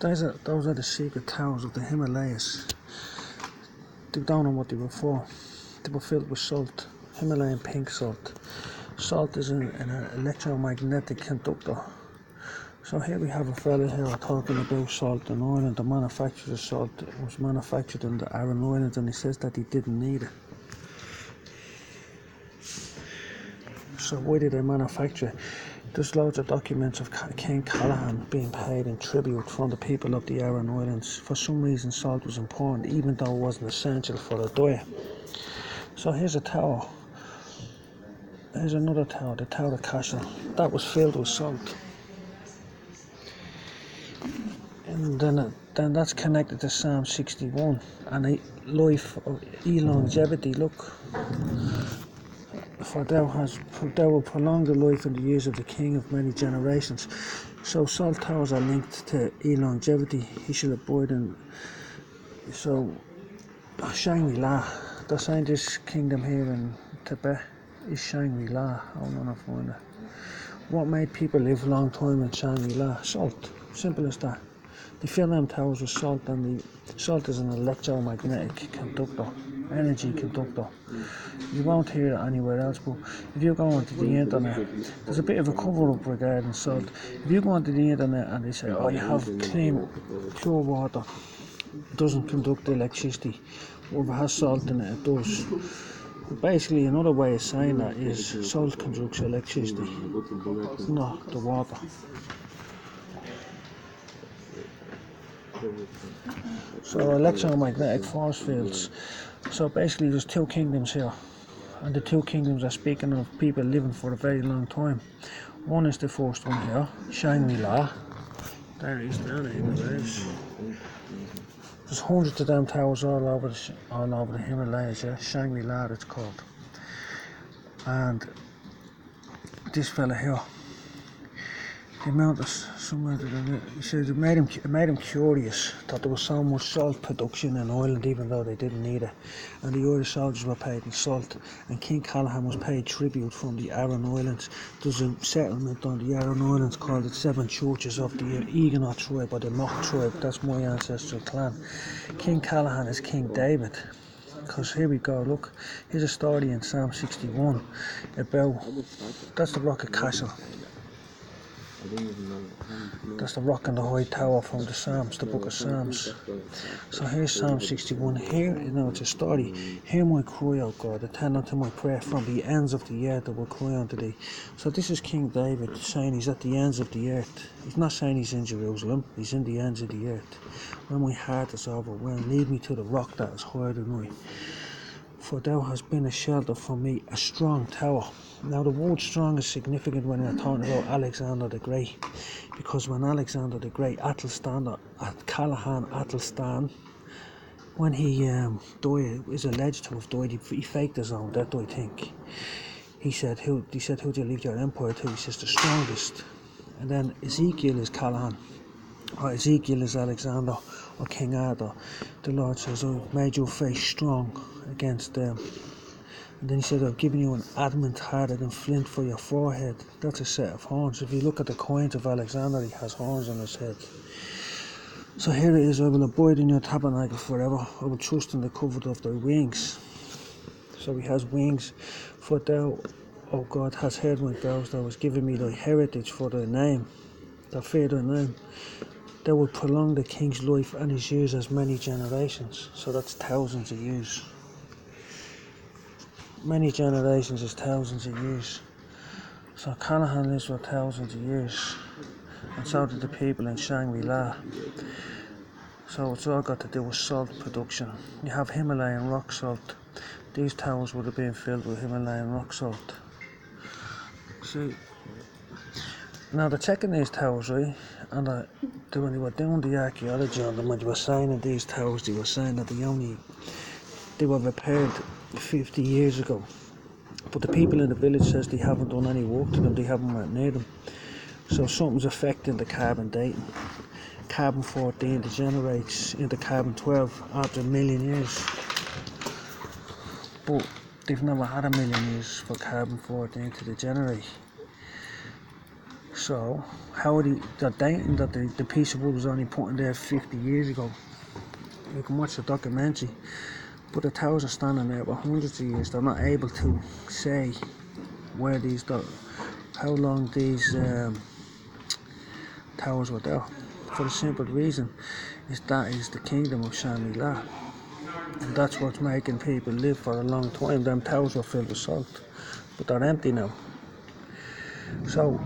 Those are those are the secret towers of the Himalayas. They don't know what they were for. They were filled with salt, Himalayan pink salt. Salt is an, an electromagnetic conductor. So here we have a fellow here talking about salt and oil and The manufacture of salt was manufactured in the Aran Islands and he says that he didn't need it. So why did they manufacture it? There's loads of documents of King Callaghan being paid in tribute from the people of the Aran Islands. For some reason salt was important even though it wasn't essential for the diet. So here's a tower. Here's another tower, the Tower of Cashel. That was filled with salt. And then, uh, then that's connected to Psalm 61 and a life of elongevity. Look, for thou has thou will prolong the life and the years of the king of many generations. So salt towers are linked to longevity. He shall abide in so Shangri-La, they're saying this kingdom here in Tibet is Shangri-La. Hold on, I find it. What made people live a long time in Shangri-La? Salt. Simple as that. They fill them towers with salt and the salt is an electromagnetic conductor, energy conductor. You won't hear it anywhere else, but if you go onto the internet, there's a bit of a cover up regarding salt. If you go onto the internet and they say, oh, you have clean, pure water, it doesn't conduct electricity, or it has salt in it, it does. Basically, another way of saying that is salt conducts electricity, not the water. So electromagnetic force fields. So basically there's two kingdoms here. And the two kingdoms are speaking of people living for a very long time. One is the first one here, Shangri-La. There is down in. There's hundreds of them towers all over the, all over the Himalayas, yeah. Shangri-La it's called. And this fella here the amount of somewhere he says it made him it made him curious that there was so much salt production in Ireland even though they didn't need it. And the Irish soldiers were paid in salt. And King Callaghan was paid tribute from the Aran Islands. There's a settlement on the Aran Islands called the Seven Churches of the Eganot tribe or the Mock tribe. That's my ancestral clan. King Callaghan is King David. Because here we go look. Here's a story in Psalm 61 about that's the rock of Cashel that's the rock and the high tower from the Psalms, the book of Psalms. So here's Psalm 61. Here, you know, it's a story. Hear my cry, O God, attend unto my prayer from the ends of the earth that will cry unto thee. So this is King David saying he's at the ends of the earth. He's not saying he's in Jerusalem, he's in the ends of the earth. When my heart is overwhelmed, lead me to the rock that is higher than I. For thou hast been a shelter for me, a strong tower. Now, the word strong is significant when we're talking about Alexander the Great, because when Alexander the Great, Athelstan, at Callaghan Athelstan, when he um, died, is alleged to have died, he, he faked his own death, I think. He said, who, he said, who do you leave your empire to? He says, the strongest. And then Ezekiel is Callaghan, or Ezekiel is Alexander, or King Arthur. The Lord says, I've made your face strong against them. And then he said, I've given you an adamant harder than flint for your forehead. That's a set of horns. If you look at the coins of Alexander, he has horns on his head. So here it is, I will abide in your tabernacle forever. I will trust in the covert of thy wings. So he has wings. For thou, O God, hast heard my vows. Thou hast given me thy heritage for thy name. Thou fear thy name. Thou would prolong the king's life and his years as many generations. So that's thousands of years many generations is thousands of years. So Callaghan lives for thousands of years, and so did the people in Shangri-La. So it's all got to do with salt production. You have Himalayan rock salt. These towers would have been filled with Himalayan rock salt. See, now they're checking these towers, right? And uh, when they were doing the archaeology on they were signing these towers, they were saying that they only they were repaired 50 years ago. But the people in the village says they haven't done any work to them, they haven't went near them. So something's affecting the carbon dating. Carbon 14 degenerates into carbon 12 after a million years. But they've never had a million years for carbon 14 to degenerate. So, how are they, they're dating that the, the piece of wood was only put in there 50 years ago. You can watch the documentary. But the towers are standing there for hundreds of years. They're not able to say where these, how long these um, towers were there. For the simple reason is that is the kingdom of Shangri-La. And that's what's making people live for a long time. Them towers were filled with salt, but they're empty now. So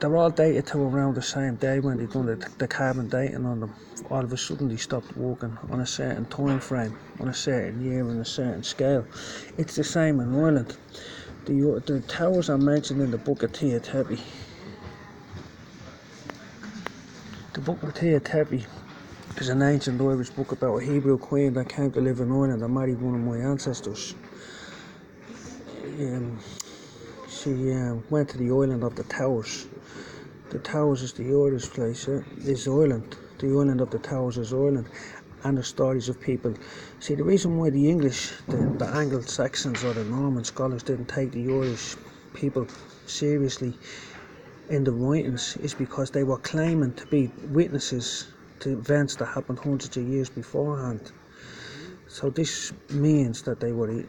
they're all dated to around the same day when they done the, the carbon dating on them. All of a sudden they stopped working on a certain time frame, on a certain year, on a certain scale. It's the same in Ireland. The, the towers are mentioned in the Book of Tea Tephi. The Book of Tea Tephi is an ancient Irish book about a Hebrew queen that came to live in Ireland and married one of my ancestors. Um, she um, went to the island of the Towers. The Towers is the Irish place, yeah? is Ireland. The island of the Towers is Ireland. And the stories of people. See, the reason why the English, the, the Anglo Saxons or the Norman scholars didn't take the Irish people seriously in the writings is because they were claiming to be witnesses to events that happened hundreds of years beforehand. So this means that they were.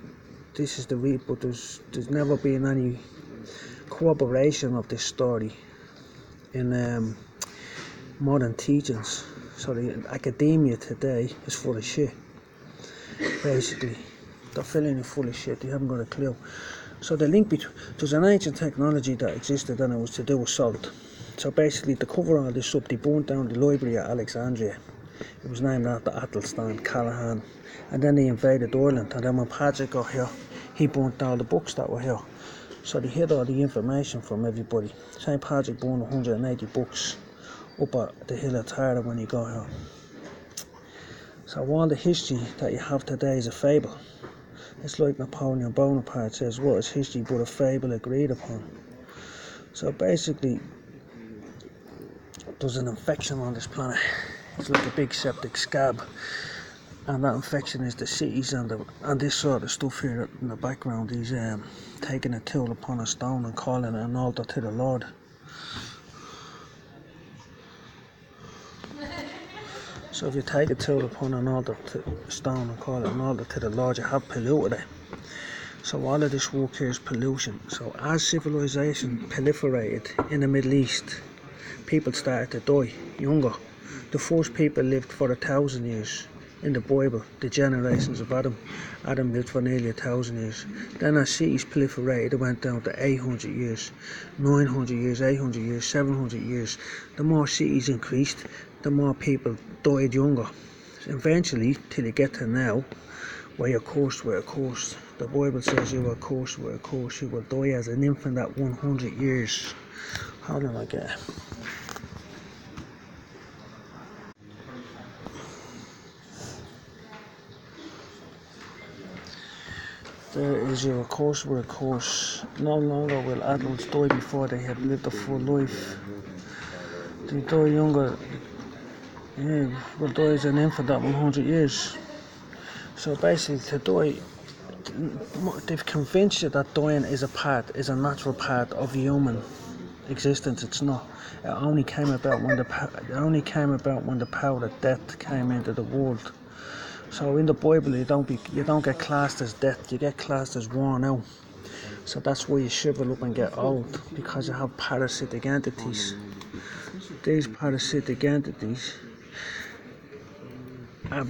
This is the read, but there's there's never been any corroboration of this story in um, modern teachings. So the academia today is full of shit. Basically, they're filling it full of shit. They haven't got a clue. So the link between there's an ancient technology that existed and it was to do with salt. So basically, to cover all this up, they burnt down the library at Alexandria. It was named after Athelstan Callaghan, and then they invaded Ireland. And then when Patrick got here, he burnt all the books that were here. So they hid all the information from everybody. St. Patrick burned 180 books up at the Hill of Tara when you go here. So all the history that you have today is a fable. It's like Napoleon Bonaparte says, what is history but a fable agreed upon? So basically, there's an infection on this planet. It's like a big septic scab. And that infection is the cities and the and this sort of stuff here in the background. He's um, taking a tool upon a stone and calling it an altar to the Lord. So if you take a tool upon an altar to stone and call it an altar to the Lord, you have polluted it. So all of this work here is pollution. So as civilization proliferated in the Middle East, people started to die younger. The first people lived for a thousand years in the Bible, the generations of Adam. Adam lived for nearly a thousand years. Then as cities proliferated, it went down to 800 years, 900 years, 800 years, 700 years. The more cities increased, the more people died younger. Eventually, till you get to now, where you're cursed with a curse. The Bible says you are cursed with a curse. You will die as an infant at 100 years. How did I get? There is your course a course. No longer will adults die before they have lived a full life. They die younger. Yeah, will die as an infant at 100 years. So basically, to die, they've convinced you that dying is a part, is a natural part of human existence. It's not. It only came about when the it only came about when the power of death came into the world. So in the Bible, you don't be you don't get classed as death. You get classed as worn out. So that's why you shrivel up and get old because you have parasitic entities. These parasitic entities are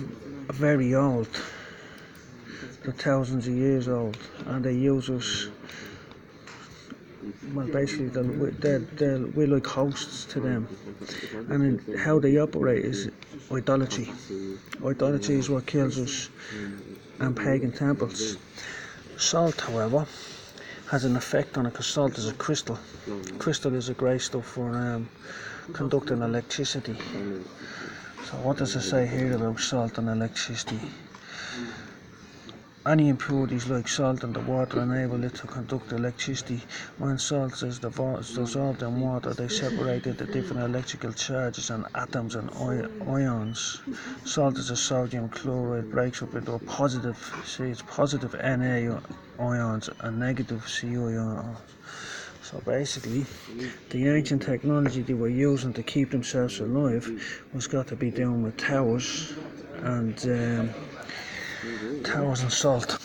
very old. They're thousands of years old, and they use us. Well, basically, they're, they're, we're like hosts to them. And how they operate is idolatry. Idolatry is what kills us, and pagan temples. Salt, however, has an effect on it because salt is a crystal. Crystal is a great stuff for um, conducting electricity. So, what does it say here about salt and electricity? Any impurities like salt in the water enable it to conduct electricity. When salt is dissolved in water, they separate into different electrical charges and atoms and ions. Salt is a sodium chloride, breaks up into a positive, see it's positive Na ions and negative Cu ions. So basically, the ancient technology they were using to keep themselves alive was got to be done with towers and um, towers and salt.